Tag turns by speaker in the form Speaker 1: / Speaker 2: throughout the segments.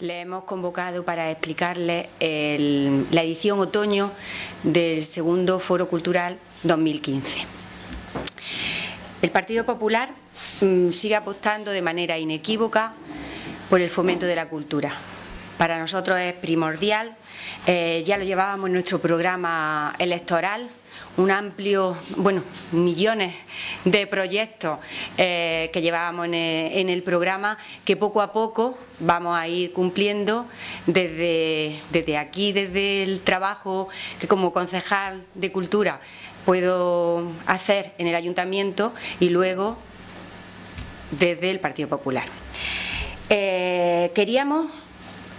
Speaker 1: le hemos convocado para explicarle la edición otoño del segundo Foro Cultural 2015. El Partido Popular mm, sigue apostando de manera inequívoca por el fomento de la cultura. Para nosotros es primordial, eh, ya lo llevábamos en nuestro programa electoral, un amplio, bueno, millones de proyectos eh, que llevábamos en el, programa que poco a poco vamos a ir cumpliendo desde, desde aquí, desde el trabajo que como concejal de cultura puedo hacer en el ayuntamiento y luego desde el Partido Popular. Eh, queríamos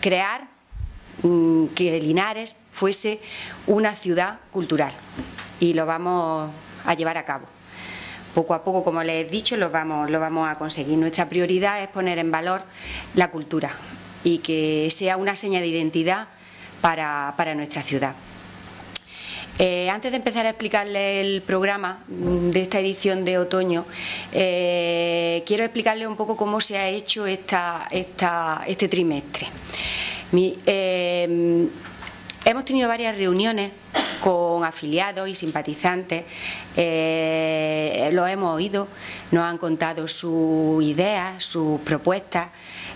Speaker 1: crear mm, que Linares fuese una ciudad cultural y lo vamos a llevar a cabo. Poco a poco, como les he dicho, lo vamos, lo vamos a conseguir. Nuestra prioridad es poner en valor la cultura y que sea una seña de identidad para, nuestra ciudad. Eh, antes de empezar a explicarle el programa de esta edición de otoño, eh, quiero explicarle un poco cómo se ha hecho esta, este trimestre. Eh, hemos tenido varias reuniones con afiliados y simpatizantes. Eh, lo hemos oído, nos han contado sus ideas, sus propuestas,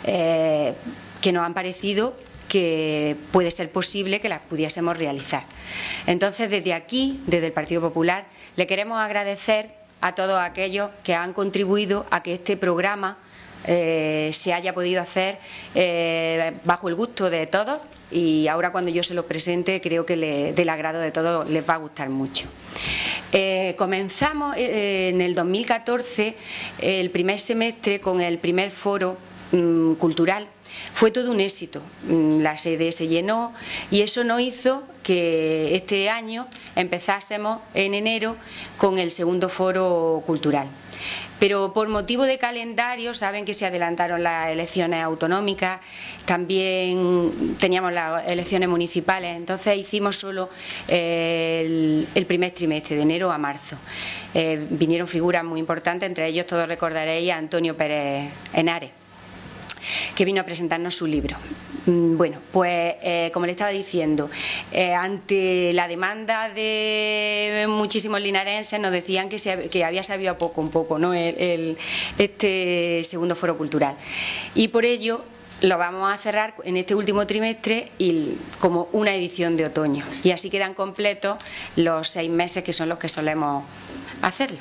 Speaker 1: eh, que nos han parecido que puede ser posible que las pudiésemos realizar. Entonces, desde aquí, desde el Partido Popular, le queremos agradecer a todos aquellos que han contribuido a que este programa eh, se haya podido hacer bajo el gusto de todos y ahora cuando yo se lo presente creo que del agrado de todos les va a gustar mucho. Eh, comenzamos eh, en el 2014 el primer semestre con el primer foro mm, cultural. Fue todo un éxito. Mm, la sede se llenó y eso nos hizo que este año empezásemos en enero con el segundo foro cultural pero por motivo de calendario saben que se adelantaron las elecciones autonómicas, también teníamos las elecciones municipales, entonces hicimos solo eh, el, primer trimestre, de enero a marzo. Eh, vinieron figuras muy importantes, entre ellos todos recordaréis a Antonio Pérez Henares, que vino a presentarnos su libro. Mm, bueno, pues eh, como le estaba diciendo, eh, ante la demanda de muchísimos linarenses nos decían que, había sabido poco, un poco, ¿no? este segundo foro cultural. Y por ello lo vamos a cerrar en este último trimestre y como una edición de otoño. Y así quedan completos los seis meses que son los que solemos hacerlo.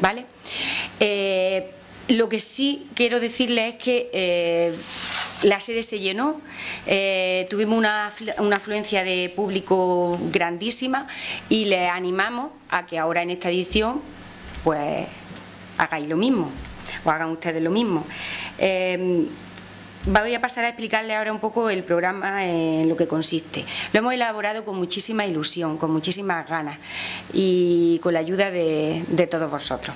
Speaker 1: ¿Vale? Eh, lo que sí quiero decirles es que la sede se llenó, eh, tuvimos una, afluencia de público grandísima y les animamos a que ahora en esta edición pues hagáis lo mismo o hagan ustedes lo mismo. Eh, voy a pasar a explicarle ahora un poco el programa en lo que consiste. Lo hemos elaborado con muchísima ilusión, con muchísimas ganas y con la ayuda de todos vosotros.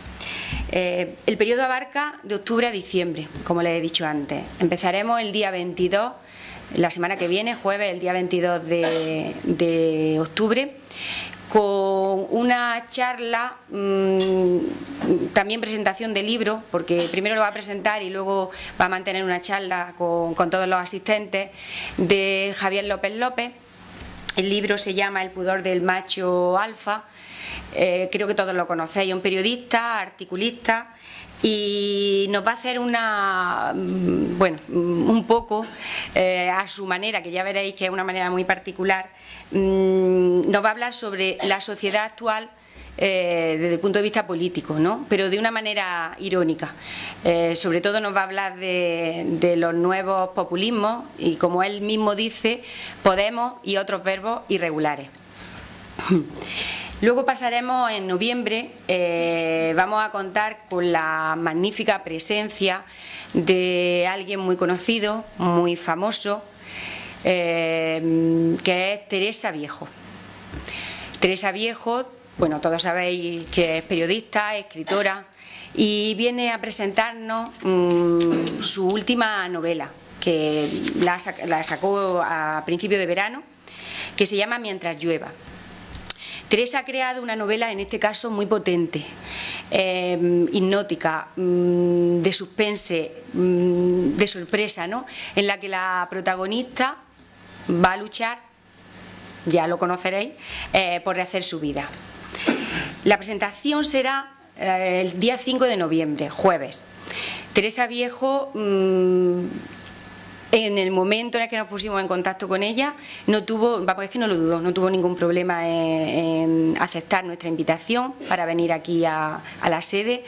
Speaker 1: Eh, el periodo abarca de octubre a diciembre, como les he dicho antes. Empezaremos el día 22, la semana que viene, jueves, el día 22 de, octubre, con una charla, mm, también presentación de libro, porque primero lo va a presentar y luego va a mantener una charla con, con todos los asistentes, de Javier López López. El libro se llama El pudor del macho alfa eh, creo que todos lo conocéis, un periodista, articulista y nos va a hacer una, mm, bueno, mm, un poco eh, a su manera, que ya veréis que es una manera muy particular, mm, nos va a hablar sobre la sociedad actual eh, desde el punto de vista político, ¿no? pero de una manera irónica. sobre todo nos va a hablar de, de, los nuevos populismos y, como él mismo dice, Podemos y otros verbos irregulares. Luego pasaremos en noviembre, eh, vamos a contar con la magnífica presencia de alguien muy conocido, muy famoso, eh, que es Teresa Viejo. Teresa Viejo, bueno, todos sabéis que es periodista, escritora, y viene a presentarnos mm, su última novela, que la, la sacó a principio de verano, que se llama Mientras llueva. Teresa ha creado una novela, en este caso, muy potente, eh, hipnótica, mm, de suspense, mm, de sorpresa, ¿no? en la que la protagonista va a luchar, ya lo conoceréis, eh, por rehacer su vida. La presentación será eh, el día 5 de noviembre, jueves. Teresa Viejo mm, en el momento en el que nos pusimos en contacto con ella, no tuvo, vamos, es que no lo dudo, no tuvo ningún problema en, aceptar nuestra invitación para venir aquí a, la sede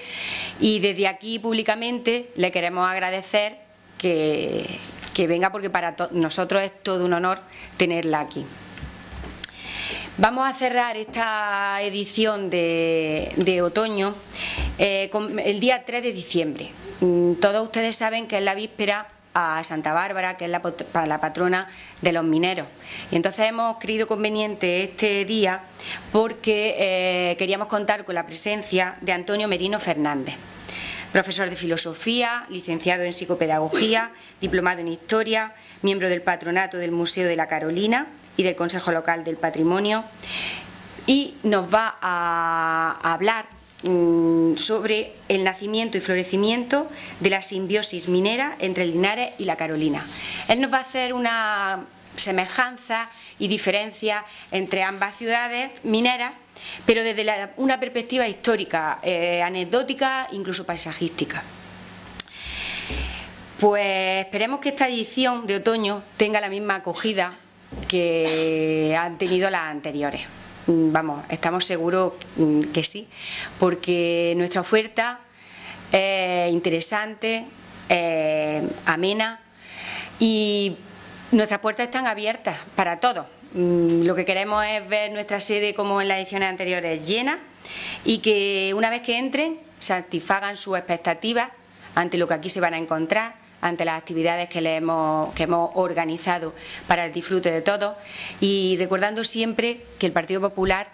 Speaker 1: y desde aquí públicamente le queremos agradecer que, venga porque para nosotros es todo un honor tenerla aquí. Vamos a cerrar esta edición de, otoño eh, el día 3 de diciembre. Mm, todos ustedes saben que es la víspera a Santa Bárbara, que es la, patrona de los mineros. Y entonces hemos creído conveniente este día porque eh, queríamos contar con la presencia de Antonio Merino Fernández, profesor de filosofía, licenciado en psicopedagogía, diplomado en historia, miembro del patronato del Museo de la Carolina y del Consejo Local del Patrimonio. Y nos va a hablar sobre el nacimiento y florecimiento de la simbiosis minera entre Linares y la Carolina. Él nos va a hacer una semejanza y diferencia entre ambas ciudades mineras, pero desde una perspectiva histórica, eh, anecdótica, incluso paisajística. Pues esperemos que esta edición de otoño tenga la misma acogida que han tenido las anteriores. Mm, vamos, estamos seguros mm, que sí, porque nuestra oferta es interesante, amena y nuestras puertas están abiertas para todos. Mm, lo que queremos es ver nuestra sede como en las ediciones anteriores llena y que una vez que entren satisfagan sus expectativas ante lo que aquí se van a encontrar ante las actividades que, le hemos, que hemos organizado para el disfrute de todos y recordando siempre que el Partido Popular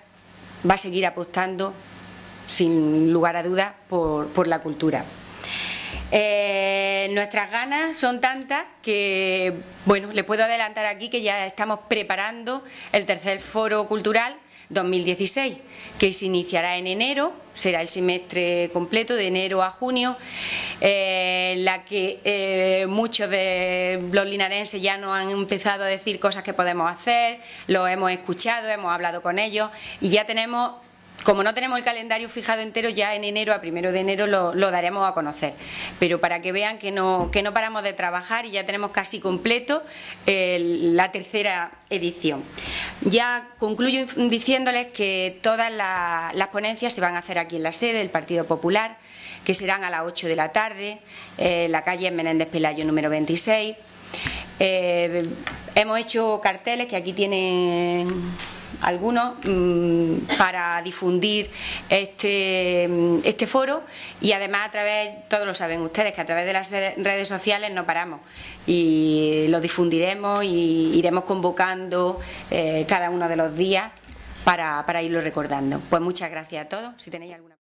Speaker 1: va a seguir apostando sin lugar a dudas por, la cultura. Eh, nuestras ganas son tantas que, bueno, les puedo adelantar aquí que ya estamos preparando el tercer foro cultural 2016, que se iniciará en enero, será el semestre completo de enero a junio, eh, la que eh, muchos de los linarenses ya nos han empezado a decir cosas que podemos hacer, lo hemos escuchado, hemos hablado con ellos y ya tenemos como no tenemos el calendario fijado entero, ya en enero, a primero de enero, lo, daremos a conocer. Pero para que vean que no, que no paramos de trabajar y ya tenemos casi completo la tercera edición. Ya concluyo diciéndoles que todas las ponencias se van a hacer aquí en la sede del Partido Popular, que serán a las 8 de la tarde, en la calle Menéndez Pelayo número 26. Eh, hemos hecho carteles que aquí tienen algunos mm, para difundir este, este foro y además a través, todos lo saben ustedes, que a través de las redes sociales no paramos y lo difundiremos y iremos convocando eh, cada uno de los días para, para irlo recordando. Pues muchas gracias a todos. Si tenéis alguna